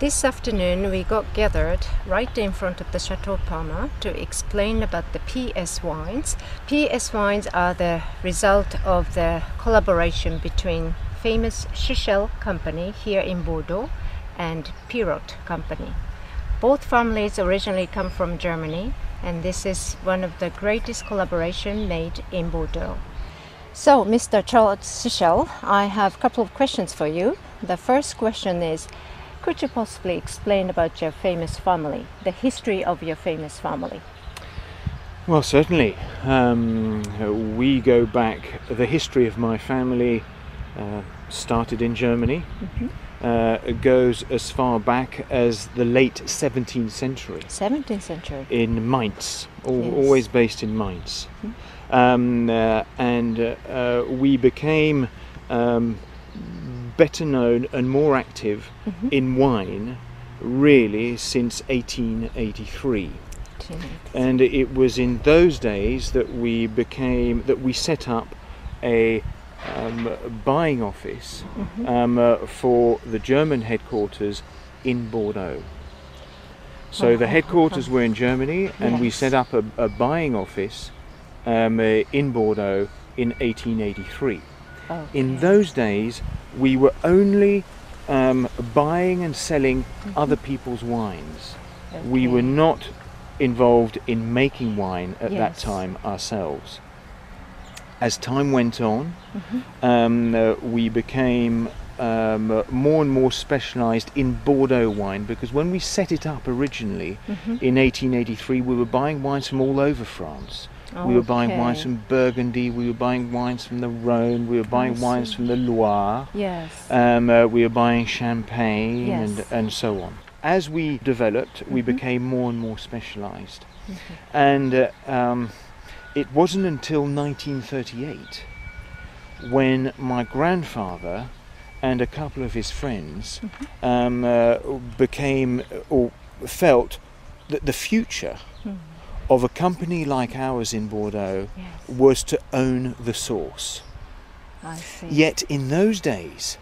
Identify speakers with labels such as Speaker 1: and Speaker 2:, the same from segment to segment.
Speaker 1: This afternoon we got gathered right in front of the Chateau Palmer to explain about the PS wines. PS wines are the result of the collaboration between famous Sichel company here in Bordeaux and Pieroth company. Both families originally come from Germany and this is one of the greatest collaboration made in Bordeaux. So, Mr. Charles Sichel, I have a couple of questions for you. The first question is could you possibly explain about your famous family, the history of your famous family?
Speaker 2: Well, certainly. Um, we go back, the history of my family uh, started in Germany. Mm-hmm. Uh, goes as far back as the late 17th century.
Speaker 1: 17th century.
Speaker 2: In Mainz, al- yes. always based in Mainz. Mm-hmm. Um, uh, and uh, uh, we became um, better known and more active mm-hmm. in wine really since 1883. And it was in those days that we became that we set up a um, buying office mm-hmm. um, uh, for the German headquarters in Bordeaux. So the headquarters were in Germany, and yes. we set up a, a buying office um, uh, in Bordeaux in 1883. Okay. In those days, we were only um, buying and selling mm-hmm. other people's wines. Okay. We were not involved in making wine at yes. that time ourselves. As time went on, mm-hmm. um, uh, we became um, more and more specialised in Bordeaux wine because when we set it up originally mm-hmm. in 1883, we were buying wines from all over France. We were buying wines from Burgundy. We were buying wines from the Rhone. We were buying wines from the Loire.
Speaker 1: Yes.
Speaker 2: Um, uh, we were buying champagne yes. and and so on. As we developed, mm-hmm. we became more and more specialised, mm-hmm. and uh, um, it wasn't until 1938 when my grandfather and a couple of his friends mm-hmm. um, uh, became or felt that the future mm of a company like ours in Bordeaux yes. was to own the source. Yet in those days,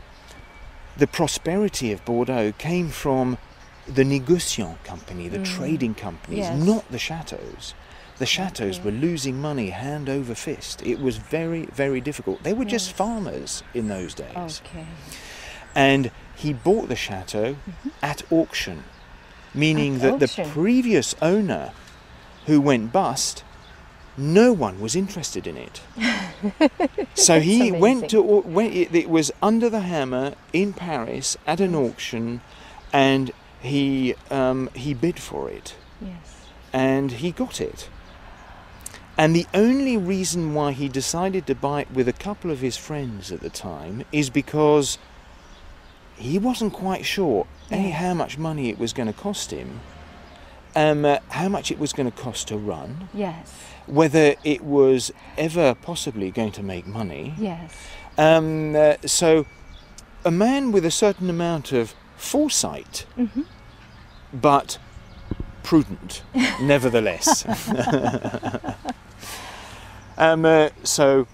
Speaker 2: the prosperity of Bordeaux came from the négociant company, the mm. trading companies, yes. not the chateaus. The chateaux were losing money hand over fist. It was very, very difficult. They were yes. just farmers in those days.
Speaker 1: Okay.
Speaker 2: And he bought the chateau mm-hmm. at auction, meaning at that auction. the previous owner who went bust, no one was interested in it. so he amazing. went to went, it was under the hammer in Paris at an auction, and he um, he bid for it.
Speaker 1: Yes.
Speaker 2: And he got it. And the only reason why he decided to buy it with a couple of his friends at the time is because he wasn't quite sure a how much money it was going to cost him um, uh, how much it was going to cost to run.
Speaker 1: Yes.
Speaker 2: Whether it was ever possibly going to make money.
Speaker 1: Yes.
Speaker 2: Um, uh, so, a man with a certain amount of foresight, mm-hmm. but prudent, nevertheless. um, uh, so,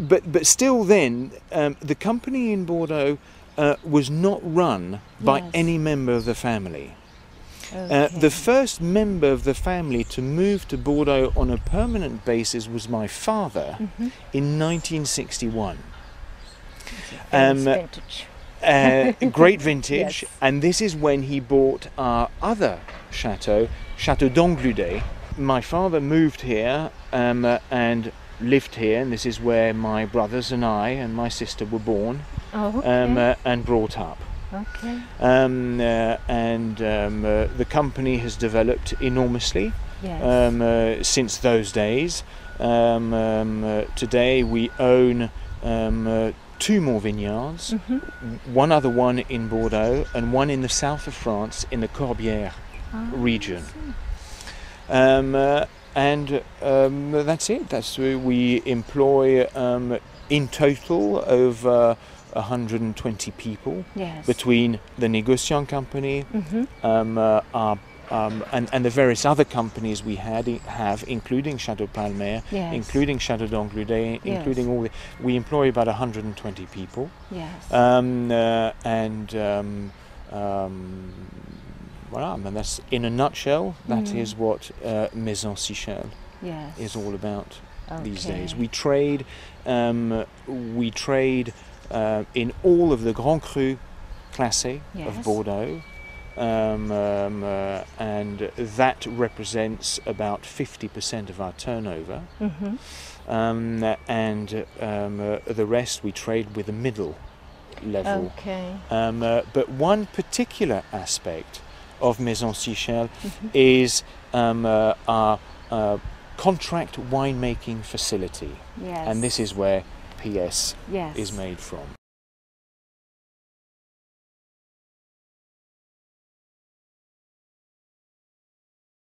Speaker 2: but but still, then um, the company in Bordeaux uh, was not run by yes. any member of the family. Okay. Uh, the first member of the family to move to Bordeaux on a permanent basis was my father mm-hmm. in 1961.
Speaker 1: Um, vintage.
Speaker 2: uh, great vintage, yes. and this is when he bought our other chateau, Chateau d'Angludet. My father moved here um, uh, and lived here, and this is where my brothers and I and my sister were born
Speaker 1: oh, okay. um,
Speaker 2: uh, and brought up.
Speaker 1: Okay.
Speaker 2: Um, uh, and um, uh, the company has developed enormously
Speaker 1: yes.
Speaker 2: um, uh, since those days. Um, um, uh, today we own um, uh, two more vineyards, mm-hmm. one other one in Bordeaux and one in the south of France in the Corbières oh, region. Uh, and that's it. That's we employ in total over 120 people
Speaker 1: yes.
Speaker 2: between the Négociant company, mm-hmm. um, uh, our, um, and, and the various other companies we had have, including Chateau Palmer, yes. including Chateau d'Angludet, yes. including all the. We employ about 120 people.
Speaker 1: Yes.
Speaker 2: Um, uh, and um, Um, voilà, and that's in a nutshell. That
Speaker 1: Mm.
Speaker 2: is what uh, Maison Sichel
Speaker 1: Yes.
Speaker 2: is all about these days. We trade, um, we trade uh, in all of the Grand Cru Classé
Speaker 1: Yes.
Speaker 2: of Bordeaux, um, um, uh, and that represents about 50% of our turnover.
Speaker 1: Mhm.
Speaker 2: Um, and um, uh, the rest we trade with the middle level.
Speaker 1: Okay.
Speaker 2: Um, uh, but one particular aspect of Maison Sichel
Speaker 1: Mhm.
Speaker 2: is um, uh, our uh, contract winemaking facility,
Speaker 1: Yes.
Speaker 2: and this is where PS
Speaker 1: yes.
Speaker 2: is made from.